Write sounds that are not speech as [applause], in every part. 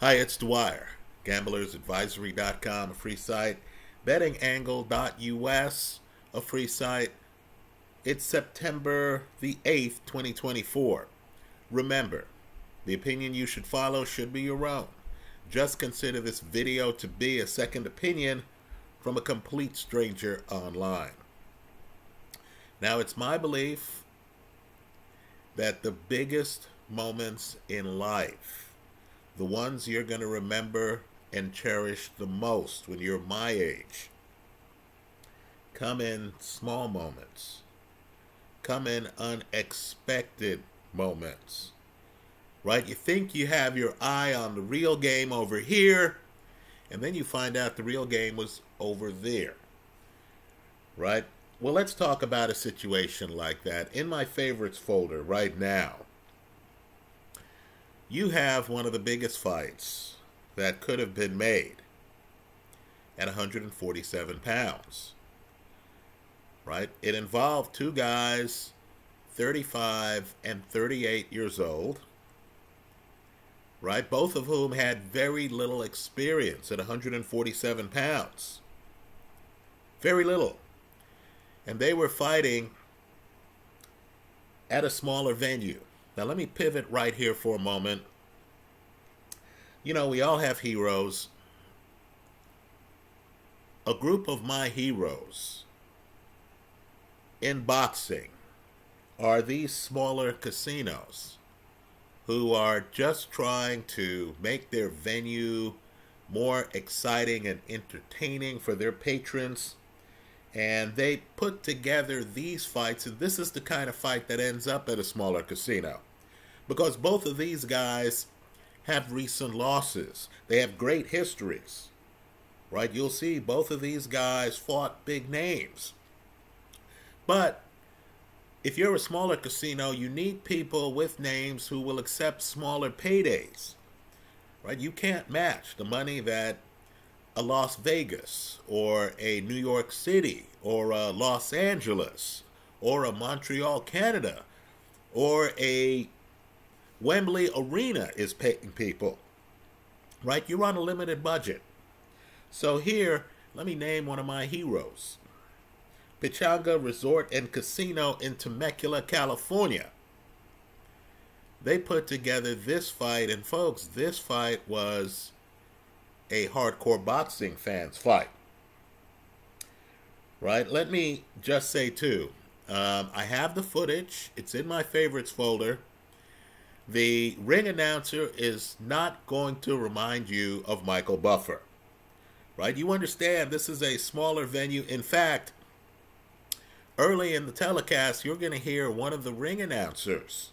Hi, it's Dwyer. GamblersAdvisory.com, a free site. BettingAngle.us, a free site. It's September the 8th, 2024. Remember, the opinion you should follow should be your own. Just consider this video to be a second opinion from a complete stranger online. Now, it's my belief that the biggest moments in life the ones you're going to remember and cherish the most when you're my age. Come in small moments. Come in unexpected moments. Right? You think you have your eye on the real game over here, and then you find out the real game was over there. Right? Well, let's talk about a situation like that. In my favorites folder right now, you have one of the biggest fights that could have been made at 147 pounds. Right? It involved two guys, 35 and 38 years old. Right? Both of whom had very little experience at 147 pounds. Very little. And they were fighting at a smaller venue. Now, let me pivot right here for a moment. You know, we all have heroes. A group of my heroes in boxing are these smaller casinos who are just trying to make their venue more exciting and entertaining for their patrons and they put together these fights and this is the kind of fight that ends up at a smaller casino. Because both of these guys have recent losses. They have great histories. Right? You'll see both of these guys fought big names. But if you're a smaller casino you need people with names who will accept smaller paydays. Right? You can't match the money that a Las Vegas or a New York City or a Los Angeles or a Montreal, Canada or a Wembley Arena is paying people. Right? You're on a limited budget. So here, let me name one of my heroes. Pechanga Resort and Casino in Temecula, California. They put together this fight, and folks, this fight was a hardcore boxing fan's fight. Right? Let me just say, too, um, I have the footage, it's in my favorites folder. The ring announcer is not going to remind you of Michael Buffer. Right? You understand this is a smaller venue. In fact, early in the telecast, you're going to hear one of the ring announcers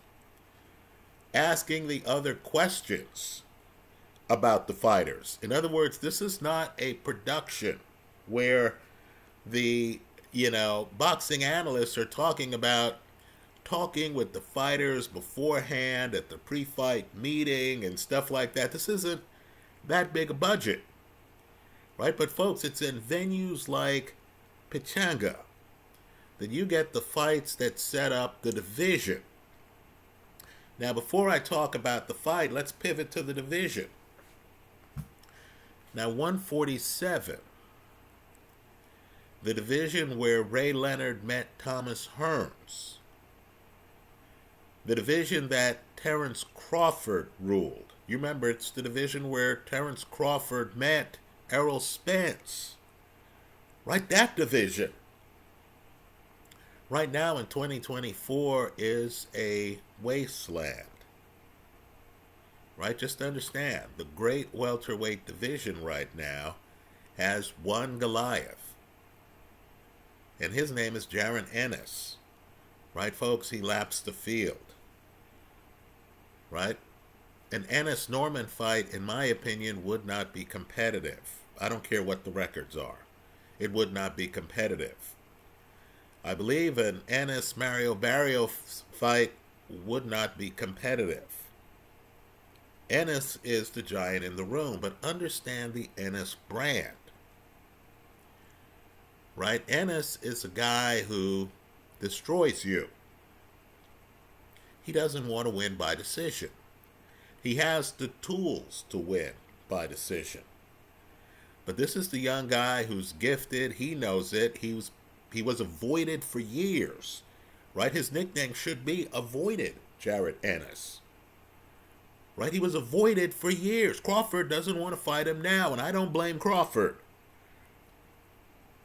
asking the other questions about the fighters. In other words, this is not a production where the, you know, boxing analysts are talking about talking with the fighters beforehand at the pre-fight meeting and stuff like that. This isn't that big a budget. Right? But folks, it's in venues like Pechanga that you get the fights that set up the division. Now, before I talk about the fight, let's pivot to the division. Now, 147, the division where Ray Leonard met Thomas Hearns, the division that Terence Crawford ruled. You remember, it's the division where Terence Crawford met Errol Spence. Right, that division. Right now in 2024 is a wasteland right? Just understand the great welterweight division right now has one Goliath, and his name is Jaron Ennis, right, folks? He laps the field, right? An Ennis Norman fight, in my opinion, would not be competitive. I don't care what the records are, it would not be competitive. I believe an Ennis Mario Barrio fight would not be competitive. Ennis is the giant in the room, but understand the Ennis brand. Right? Ennis is a guy who destroys you. He doesn't want to win by decision. He has the tools to win by decision. But this is the young guy who's gifted. He knows it. He was he was avoided for years. Right? His nickname should be avoided, Jaron Ennis. Right? He was avoided for years. Crawford doesn't want to fight him now, and I don't blame Crawford.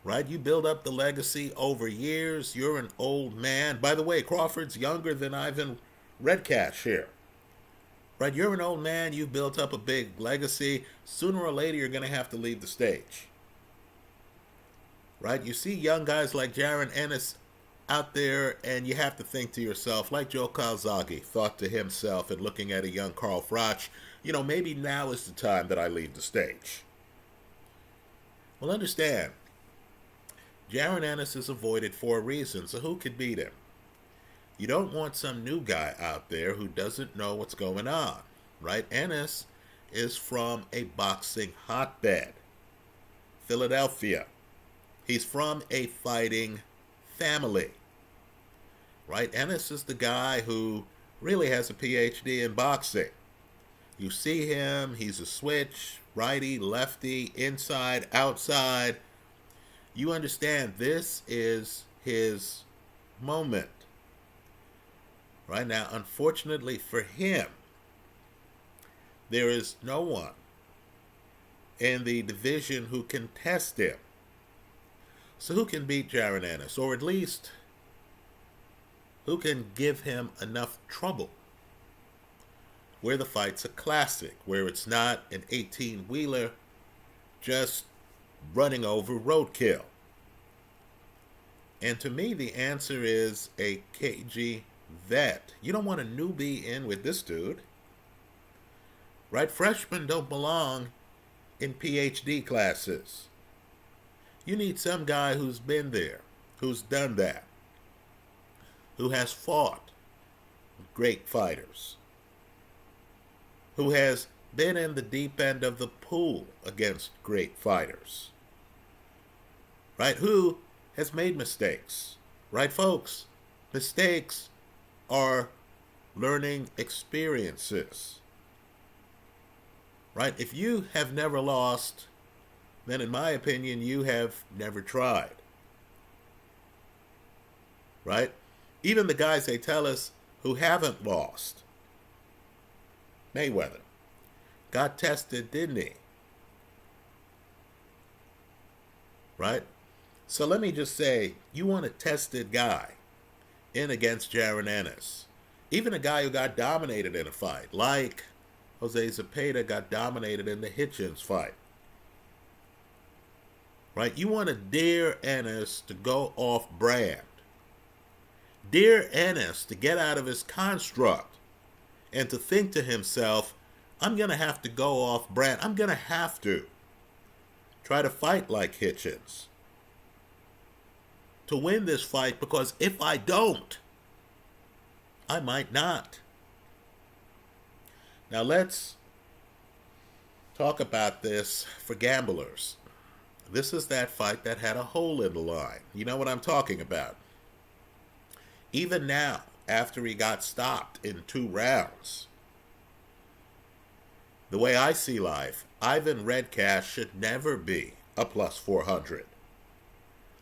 Right? You build up the legacy over years. You're an old man. By the way, Crawford's younger than Ivan Redkash here. Right? You're an old man. You've built up a big legacy. Sooner or later, you're going to have to leave the stage. Right? You see young guys like Jaron Ennis out there, and you have to think to yourself, like Joe Calzaghe thought to himself and looking at a young Carl Froch, you know, maybe now is the time that I leave the stage. Well, understand, Jaron Ennis is avoided for a reason, so who could beat him? You don't want some new guy out there who doesn't know what's going on, right? Ennis is from a boxing hotbed, Philadelphia. He's from a fighting family right? Ennis is the guy who really has a PhD in boxing. You see him, he's a switch, righty, lefty, inside, outside. You understand this is his moment. Right now, unfortunately for him, there is no one in the division who can test him. So who can beat Jaron Ennis? Or at least who can give him enough trouble where the fight's a classic, where it's not an 18 wheeler just running over roadkill. And to me, the answer is a KG vet. You don't want a newbie in with this dude. Right? Freshmen don't belong in PhD classes. You need some guy who's been there, who's done that who has fought great fighters, who has been in the deep end of the pool against great fighters, right? Who has made mistakes, right, folks? Mistakes are learning experiences, right? If you have never lost, then in my opinion, you have never tried, right? Even the guys they tell us who haven't lost. Mayweather got tested, didn't he? Right? So let me just say, you want a tested guy in against Jaron Ennis. Even a guy who got dominated in a fight, like Jose Zepeda got dominated in the Hitchins fight. Right? You want to dare Ennis to go off brand. Dear Ennis to get out of his construct and to think to himself, I'm going to have to go off brand. I'm going to have to try to fight like Hitchins to win this fight because if I don't, I might not. Now let's talk about this for gamblers. This is that fight that had a hole in the line. You know what I'm talking about. Even now, after he got stopped in two rounds, the way I see life, Ivan Redkash should never be a plus 400.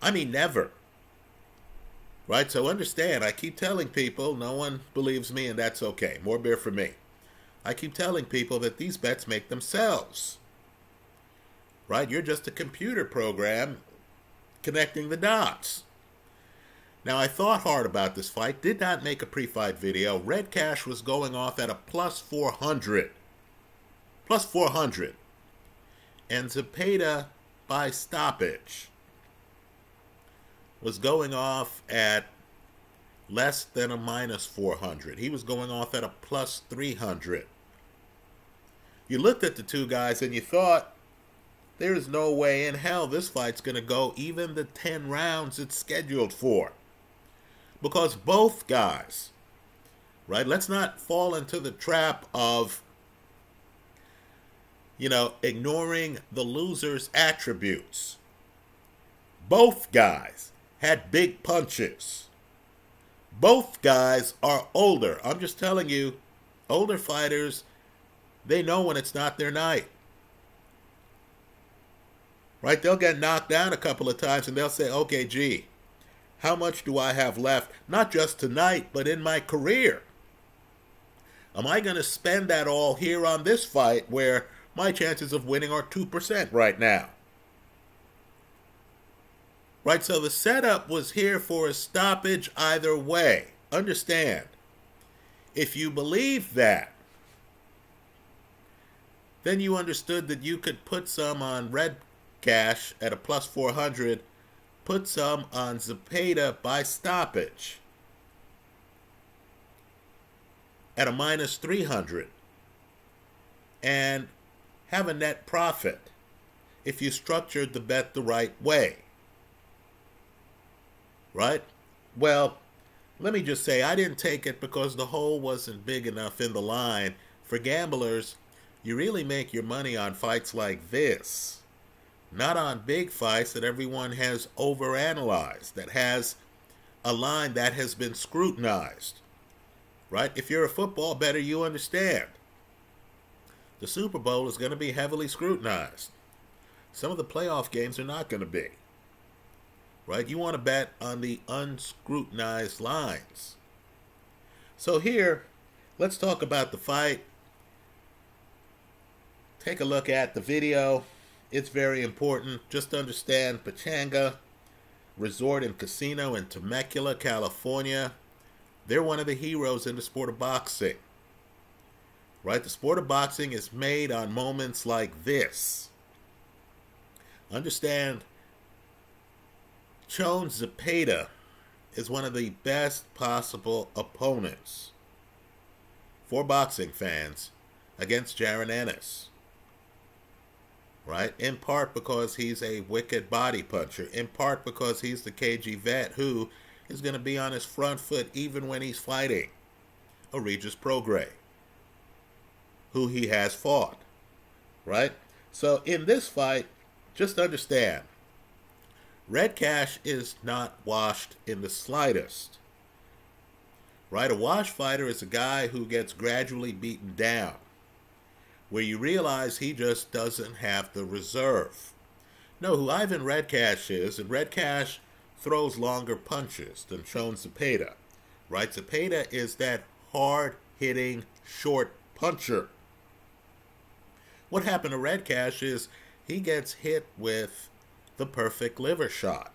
I mean, never. Right? So understand, I keep telling people, no one believes me, and that's okay. More beer for me. I keep telling people that these bets make themselves. Right? You're just a computer program connecting the dots. Now, I thought hard about this fight, did not make a pre fight video. Redkash was going off at a plus 400. Plus 400. And Zepeda, by stoppage, was going off at less than a minus 400. He was going off at a plus 300. You looked at the two guys and you thought, there is no way in hell this fight's going to go even the 10 rounds it's scheduled for because both guys, right? Let's not fall into the trap of, you know, ignoring the loser's attributes. Both guys had big punches. Both guys are older. I'm just telling you, older fighters they know when it's not their night. Right? They'll get knocked down a couple of times and they'll say, okay, gee, how much do I have left? Not just tonight, but in my career. Am I going to spend that all here on this fight where my chances of winning are 2% right now? Right, so the setup was here for a stoppage either way. Understand, if you believe that, then you understood that you could put some on Red Cash at a plus 400, put some on Zepeda by stoppage at a minus 300 and have a net profit if you structured the bet the right way. Right? Well, let me just say I didn't take it because the hole wasn't big enough in the line. For gamblers, you really make your money on fights like this, not on big fights that everyone has overanalyzed, that has a line that has been scrutinized right? If you're a football bettor, you understand. The Super Bowl is going to be heavily scrutinized. Some of the playoff games are not going to be. Right? You want to bet on the unscrutinized lines. So here, let's talk about the fight. Take a look at the video. It's very important. Just to understand Pechanga Resort and Casino in Temecula, California. They're one of the heroes in the sport of boxing. Right? The sport of boxing is made on moments like this. Understand, Chon Zepeda is one of the best possible opponents for boxing fans against Jaron Ennis. Right? In part because he's a wicked body puncher. In part because he's the cagey vet who is going to be on his front foot even when he's fighting a Regis Prograis, who he has fought, right? So in this fight, just understand, Redkash is not washed in the slightest. Right? A wash fighter is a guy who gets gradually beaten down, where you realize he just doesn't have the reserve. Know who Ivan Redkash is, and Redkash throws longer punches than Chon Zepeda. Right? Zepeda is that hard hitting short puncher. What happened to Redkash is he gets hit with the perfect liver shot.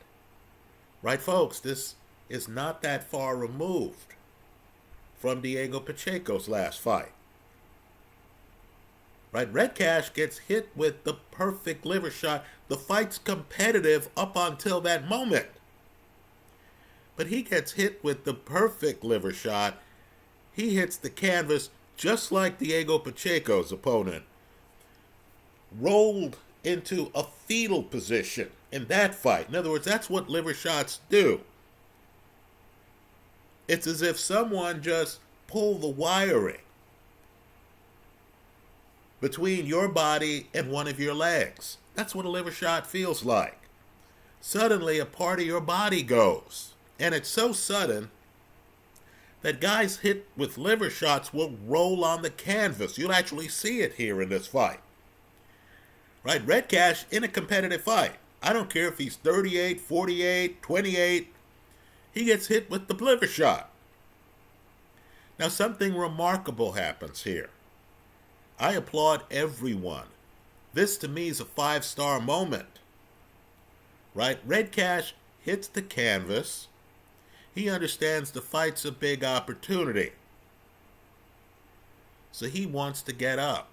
Right, folks? This is not that far removed from Diego Pacheco's last fight. Right? Redkash gets hit with the perfect liver shot. The fight's competitive up until that moment but he gets hit with the perfect liver shot. He hits the canvas just like Diego Pacheco's opponent. Rolled into a fetal position in that fight. In other words, that's what liver shots do. It's as if someone just pulled the wiring between your body and one of your legs. That's what a liver shot feels like. Suddenly, a part of your body goes. And it's so sudden that guys hit with liver shots will roll on the canvas. You'll actually see it here in this fight. Right? Redkash in a competitive fight. I don't care if he's 38, 48, 28. He gets hit with the liver shot. Now, something remarkable happens here. I applaud everyone. This to me is a five star moment. Right? Redkash hits the canvas he understands the fight's a big opportunity. So he wants to get up.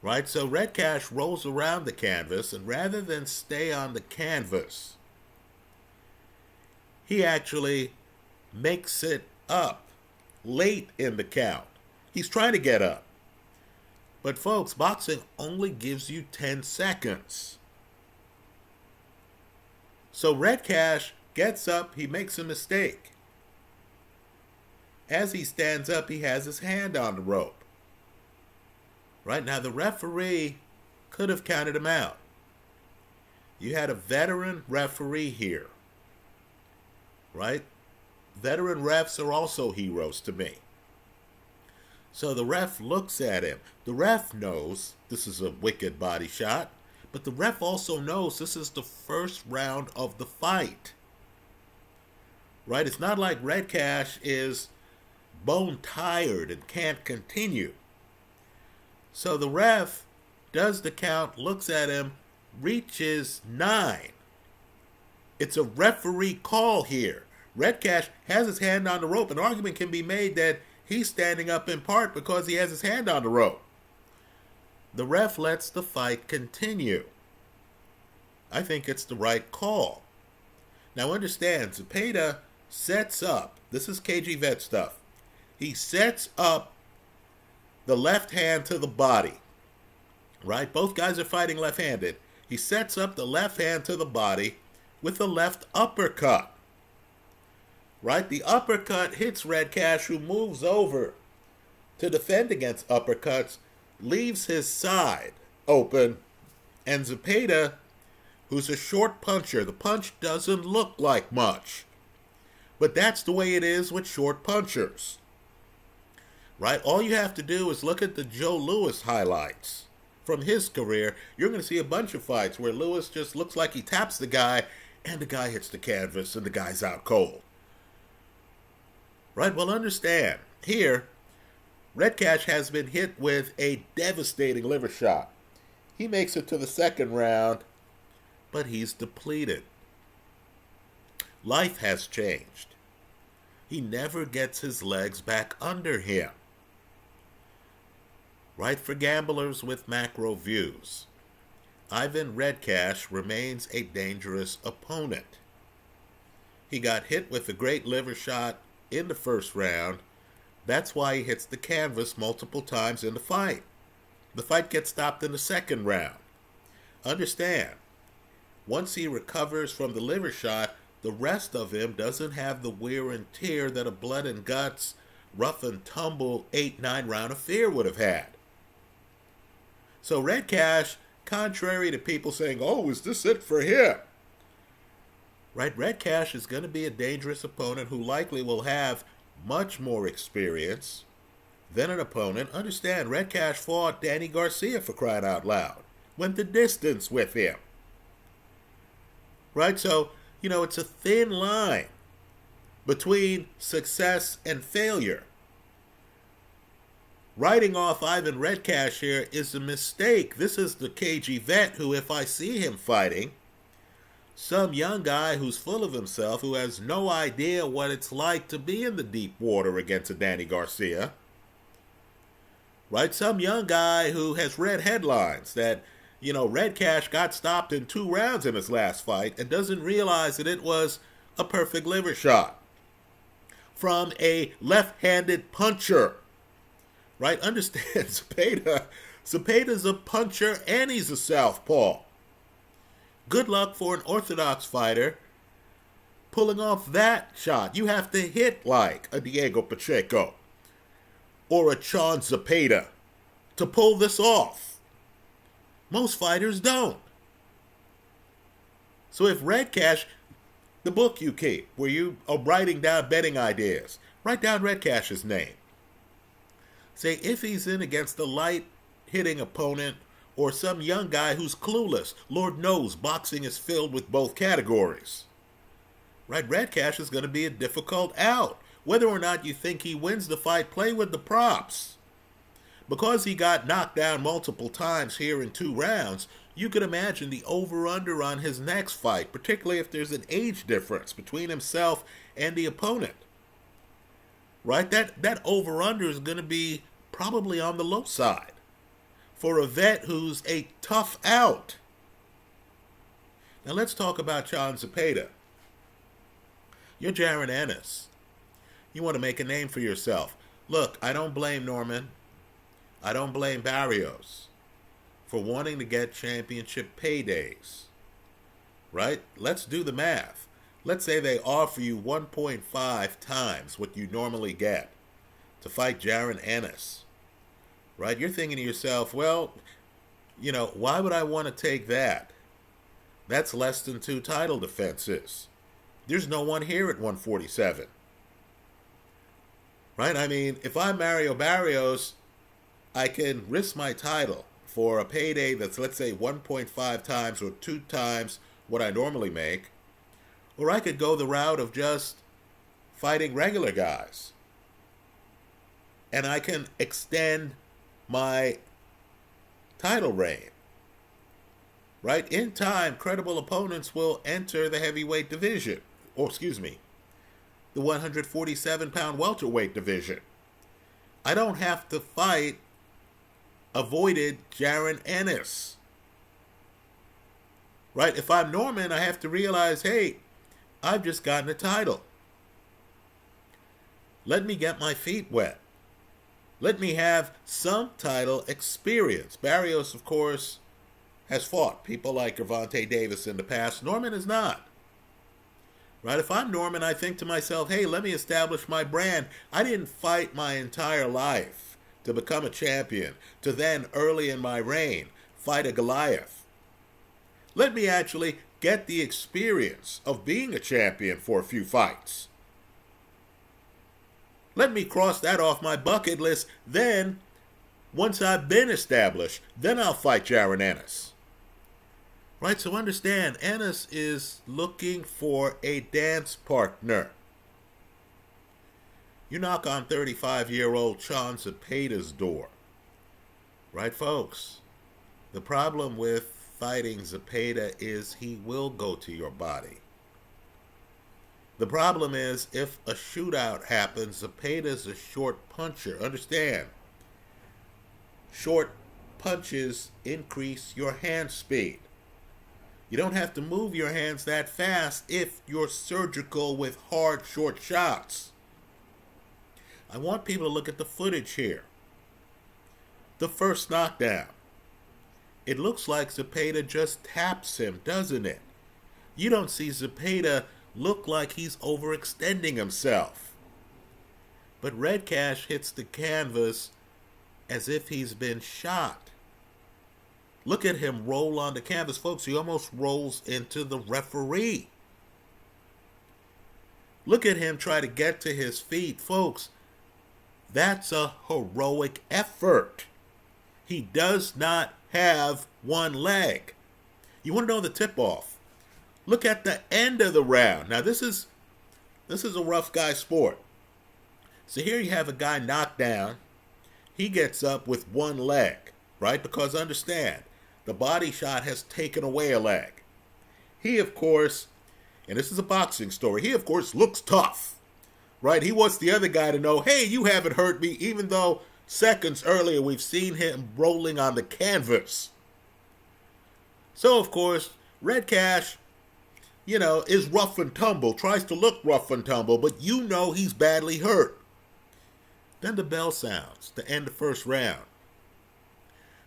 Right? So Redkash rolls around the canvas, and rather than stay on the canvas, he actually makes it up late in the count. He's trying to get up. But folks, boxing only gives you 10 seconds. So Redkash gets up, he makes a mistake. As he stands up, he has his hand on the rope. Right now, the referee could have counted him out. You had a veteran referee here. Right? Veteran refs are also heroes to me. So the ref looks at him. The ref knows this is a wicked body shot, but the ref also knows this is the first round of the fight. Right? It's not like Redkash is bone tired and can't continue. So the ref does the count, looks at him, reaches nine. It's a referee call here. Redkash has his hand on the rope. An argument can be made that he's standing up in part because he has his hand on the rope. The ref lets the fight continue. I think it's the right call. Now understand, Zepeda sets up, this is KG Vet stuff. He sets up the left hand to the body. Right? Both guys are fighting left handed. He sets up the left hand to the body with the left uppercut. Right? The uppercut hits Redkash, who moves over to defend against uppercuts, leaves his side open, and Zepeda, who's a short puncher, the punch doesn't look like much. But that's the way it is with short punchers. Right? All you have to do is look at the Joe Louis highlights from his career. You're going to see a bunch of fights where Lewis just looks like he taps the guy and the guy hits the canvas and the guy's out cold. Right? Well, understand, here, Redkash has been hit with a devastating liver shot. He makes it to the second round, but he's depleted. Life has changed. He never gets his legs back under him. Right for gamblers with macro views. Ivan Redkash remains a dangerous opponent. He got hit with a great liver shot in the first round. That's why he hits the canvas multiple times in the fight. The fight gets stopped in the second round. Understand, once he recovers from the liver shot, the rest of him doesn't have the wear and tear that a blood and guts, rough and tumble 8 9 round affair would have had. So Redkash, contrary to people saying, oh, is this it for him? Right? Redkash is going to be a dangerous opponent who likely will have much more experience than an opponent. Understand, Redkash fought Danny Garcia for crying out loud. Went the distance with him. Right? So, you know, it's a thin line between success and failure. Writing off Ivan Redkash here is a mistake. This is the KG vet who, if I see him fighting, some young guy who's full of himself, who has no idea what it's like to be in the deep water against a Danny Garcia. Right? Some young guy who has read headlines that, you know, Redkash got stopped in two rounds in his last fight and doesn't realize that it was a perfect liver shot from a left handed puncher. Right? Understand, [laughs] Zepeda. Zepeda's a puncher and he's a southpaw. Good luck for an orthodox fighter pulling off that shot. You have to hit like a Diego Pacheco or a Chon Zepeda to pull this off. Most fighters don't. So if Redkash, the book you keep, where you are writing down betting ideas, write down Redkash's name. Say if he's in against a light hitting opponent or some young guy who's clueless. Lord knows boxing is filled with both categories. Right? Redkash is going to be a difficult out. Whether or not you think he wins the fight, play with the props. Because he got knocked down multiple times here in two rounds, you could imagine the over under on his next fight, particularly if there's an age difference between himself and the opponent. Right? That that over under is going to be probably on the low side for a vet who's a tough out. Now let's talk about Chon Zepeda. You're Jaron Ennis. You want to make a name for yourself. Look, I don't blame Norman. I don't blame Barrios for wanting to get championship paydays. Right? Let's do the math. Let's say they offer you 1.5 times what you normally get to fight Jaron Ennis right? You're thinking to yourself, well, you know, why would I want to take that? That's less than two title defenses. There's no one here at 147. Right? I mean, if I'm Mario Barrios, I can risk my title for a payday that's, let's say, 1.5 times or two times what I normally make. Or I could go the route of just fighting regular guys. And I can extend my title reign. Right? In time, credible opponents will enter the heavyweight division. Or, excuse me, the 147 pound welterweight division. I don't have to fight avoided Jaron Ennis. Right? If I'm Norman, I have to realize hey, I've just gotten a title. Let me get my feet wet. Let me have some title experience. Barrios, of course, has fought people like Gervonta Davis in the past. Norman is not. Right? If I'm Norman, I think to myself, hey, let me establish my brand. I didn't fight my entire life to become a champion, to then, early in my reign, fight a Goliath. Let me actually get the experience of being a champion for a few fights. Let me cross that off my bucket list. Then, once I've been established, then I'll fight Jaron. Right, so understand, Ennis is looking for a dance partner. You knock on 35 year old Chon Zepeda's door. Right, folks? The problem with fighting Zepeda is he will go to your body. The problem is if a shootout happens, Zepeda's a short puncher. Understand? Short punches increase your hand speed. You don't have to move your hands that fast if you're surgical with hard, short shots. I want people to look at the footage here. The first knockdown. It looks like Zepeda just taps him, doesn't it? You don't see Zepeda look like he's overextending himself. But Redkash hits the canvas as if he's been shot. Look at him roll on the canvas, folks. He almost rolls into the referee. Look at him try to get to his feet, folks. That's a heroic effort. He does not have one leg. You want to know the tip off? Look at the end of the round. Now this is this is a rough guy sport. So here you have a guy knocked down. He gets up with one leg, right? Because understand, the body shot has taken away a leg. He, of course, and this is a boxing story, he, of course, looks tough, right? He wants the other guy to know, hey, you haven't hurt me, even though seconds earlier we've seen him rolling on the canvas. So, of course, Redkash, you know, is rough and tumble, tries to look rough and tumble, but you know he's badly hurt. Then the bell sounds to end the first round.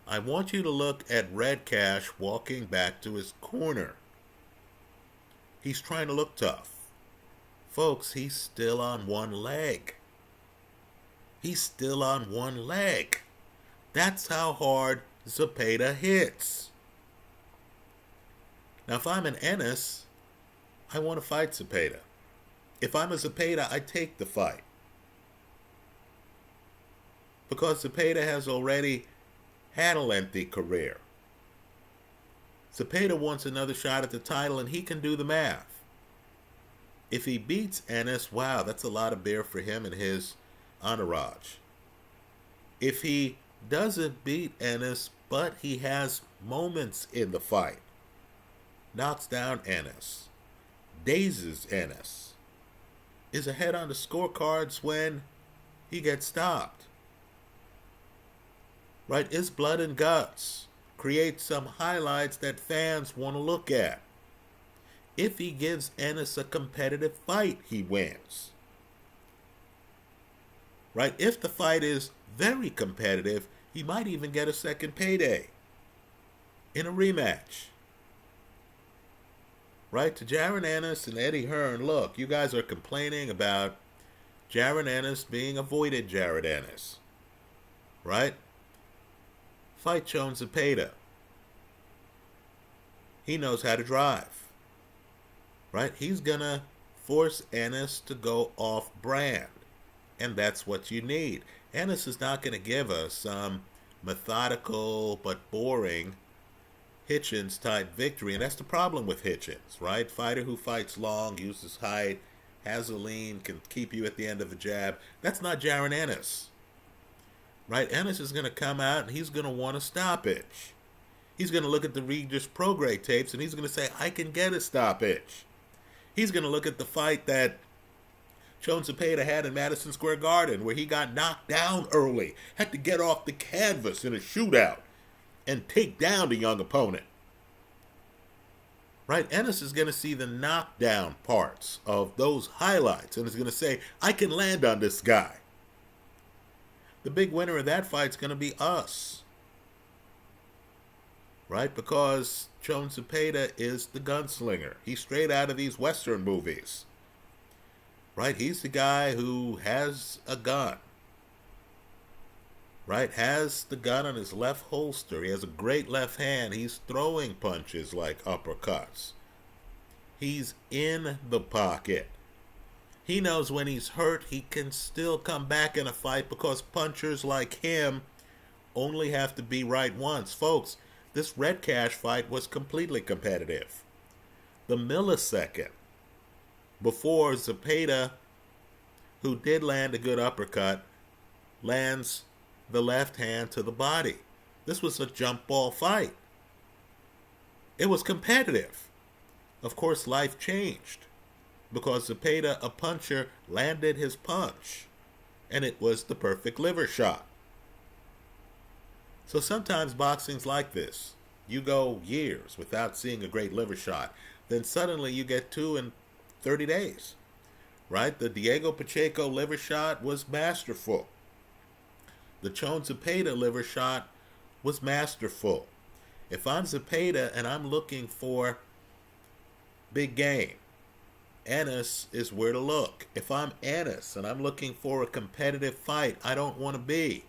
I want you to look at Redkash walking back to his corner. He's trying to look tough. Folks, he's still on one leg. He's still on one leg. That's how hard Zepeda hits. Now, if I'm an Ennis, I want to fight Zepeda. If I'm a Zepeda, I take the fight. Because Zepeda has already had a lengthy career. Zepeda wants another shot at the title, and he can do the math. If he beats Ennis, wow, that's a lot of beer for him and his entourage. If he doesn't beat Ennis, but he has moments in the fight, knocks down Ennis, dazes Ennis, is ahead on the scorecards when he gets stopped right? It's blood and guts. Create some highlights that fans want to look at. If he gives Ennis a competitive fight, he wins. Right? If the fight is very competitive, he might even get a second payday in a rematch. Right? To Jaron Ennis and Eddie Hearn, look, you guys are complaining about Jaron Ennis being avoided Jaron Ennis. Right? Fight Jones Zepeda. He knows how to drive. Right? He's going to force Ennis to go off brand And that's what you need. Ennis is not going to give us some methodical but boring Hitchins type victory. And that's the problem with Hitchins, right? Fighter who fights long, uses height, has a lean, can keep you at the end of a jab. That's not Jaron Ennis. Right? Ennis is going to come out and he's going to want a stoppage. He's going to look at the Regis Prograis tapes and he's going to say, I can get a stoppage. He's going to look at the fight that Jones Zepeda had in Madison Square Garden where he got knocked down early, had to get off the canvas in a shootout and take down the young opponent. Right? Ennis is going to see the knockdown parts of those highlights and is going to say, I can land on this guy. The big winner of that fight is going to be us. Right? Because Jones Zepeda is the gunslinger. He's straight out of these Western movies. Right? He's the guy who has a gun right, has the gun on his left holster. He has a great left hand. He's throwing punches like uppercuts. He's in the pocket. He knows when he's hurt, he can still come back in a fight because punchers like him only have to be right once. Folks, this Redkash fight was completely competitive. The millisecond before Zepeda, who did land a good uppercut, lands the left hand to the body. This was a jump ball fight. It was competitive. Of course, life changed because Zepeda, a puncher, landed his punch, and it was the perfect liver shot. So sometimes boxing's like this. You go years without seeing a great liver shot, then suddenly you get two in 30 days. Right? The Diego Pacheco liver shot was masterful. The Jones Zepeda liver shot was masterful. If I'm Zepeda and I'm looking for big game, Ennis is where to look. If I'm Ennis and I'm looking for a competitive fight, I don't want to be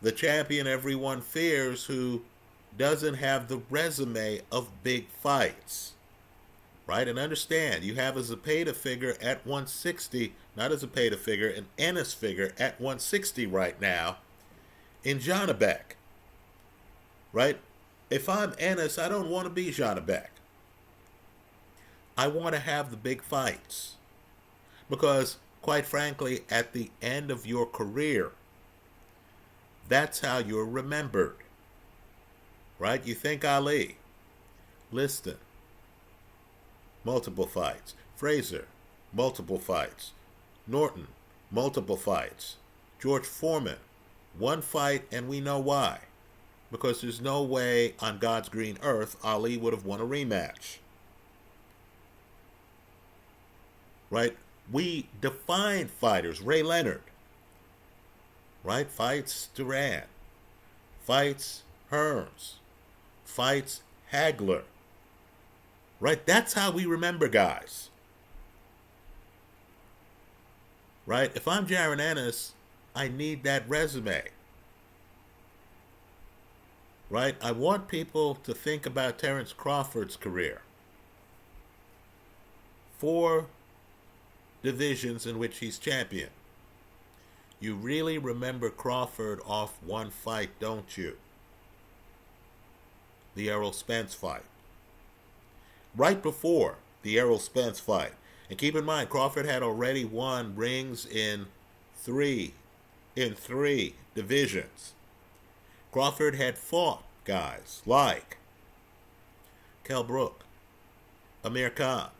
the champion everyone fears who doesn't have the resume of big fights right? And understand, you have a Zepeda figure at 160, not as a Zepeda figure, an Ennis figure at 160 right now in Janibek, right? If I'm Ennis, I don't want to be Janibek. I want to have the big fights. Because, quite frankly, at the end of your career, that's how you're remembered. Right? You think Ali, Liston, multiple fights. Frazier, multiple fights. Norton, multiple fights. George Foreman, one fight, and we know why. Because there's no way on God's green earth Ali would have won a rematch. Right? We define fighters. Ray Leonard, right? Fights Duran, fights Hearns, fights Hagler, Right? That's how we remember guys. Right? If I'm Jaron Ennis, I need that resume. Right? I want people to think about Terence Crawford's career. Four divisions in which he's champion. You really remember Crawford off one fight, don't you? The Errol Spence fight right before the Errol Spence fight. And keep in mind, Crawford had already won rings in three, in three divisions. Crawford had fought guys like Kell Brook, Amir Khan,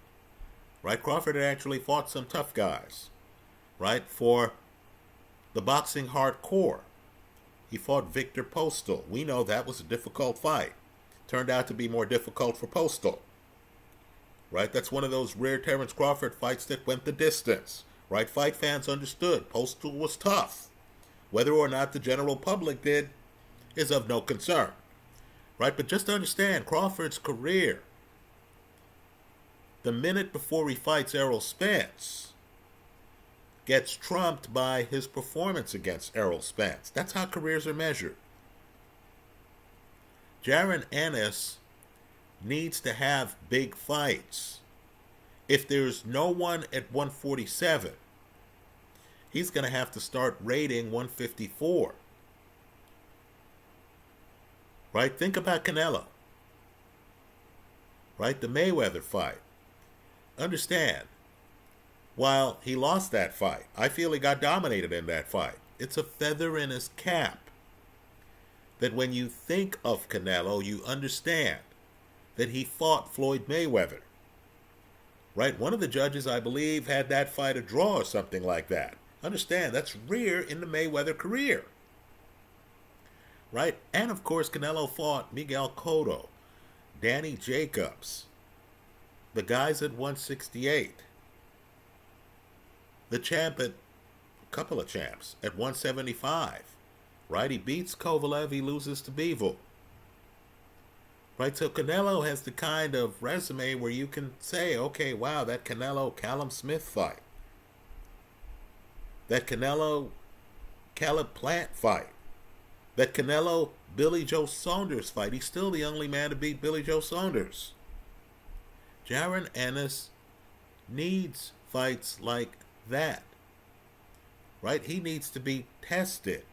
right? Crawford had actually fought some tough guys, right? For the boxing hardcore. He fought Viktor Postol. We know that was a difficult fight. Turned out to be more difficult for Postol right? That's one of those rare Terence Crawford fights that went the distance, right? Fight fans understood Postol was tough. Whether or not the general public did is of no concern, right? But just understand Crawford's career, the minute before he fights Errol Spence, gets trumped by his performance against Errol Spence. That's how careers are measured. Jaron Ennis needs to have big fights. If there's no one at 147 he's going to have to start rating 154. Right? Think about Canelo. Right? The Mayweather fight. Understand, while he lost that fight, I feel he got dominated in that fight. It's a feather in his cap that when you think of Canelo, you understand that he fought Floyd Mayweather. Right? One of the judges, I believe, had that fight a draw or something like that. Understand, that's rare in the Mayweather career. Right? And of course, Canelo fought Miguel Cotto, Danny Jacobs, the guys at 168, the champ at a couple of champs at 175. Right? He beats Kovalev, he loses to Bivol. Right? So Canelo has the kind of resume where you can say, okay, wow, that Canelo Callum Smith fight. That Canelo Caleb Plant fight. That Canelo Billy Joe Saunders fight. He's still the only man to beat Billy Joe Saunders. Jaron Ennis needs fights like that. Right? He needs to be tested.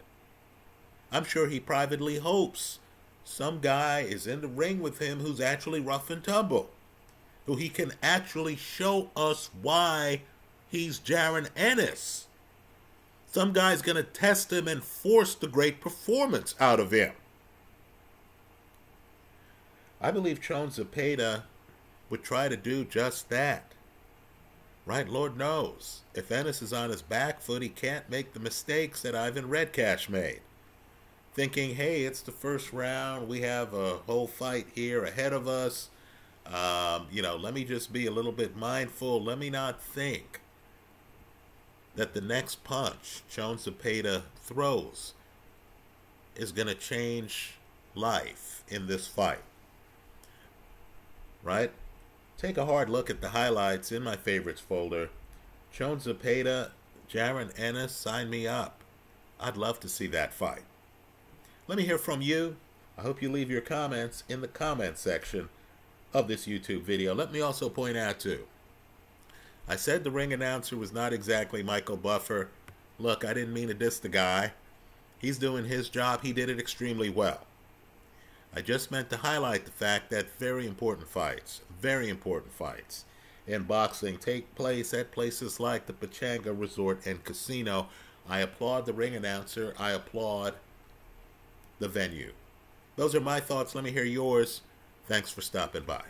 I'm sure he privately hopes some guy is in the ring with him who's actually rough and tumble, who he can actually show us why he's Jaron Ennis. Some guy's going to test him and force the great performance out of him. I believe Chon Zepeda would try to do just that. Right? Lord knows. If Ennis is on his back foot, he can't make the mistakes that Ivan Redkash made thinking, hey, it's the first round. We have a whole fight here ahead of us. Um, you know, let me just be a little bit mindful. Let me not think that the next punch Chon Zepeda throws is going to change life in this fight. Right? Take a hard look at the highlights in my favorites folder. Chon Zepeda, Jaron Ennis, sign me up. I'd love to see that fight. Let me hear from you. I hope you leave your comments in the comment section of this YouTube video. Let me also point out, too, I said the ring announcer was not exactly Michael Buffer. Look, I didn't mean to diss the guy. He's doing his job. He did it extremely well. I just meant to highlight the fact that very important fights, very important fights in boxing take place at places like the Pechanga Resort and Casino. I applaud the ring announcer. I applaud the venue. Those are my thoughts. Let me hear yours. Thanks for stopping by.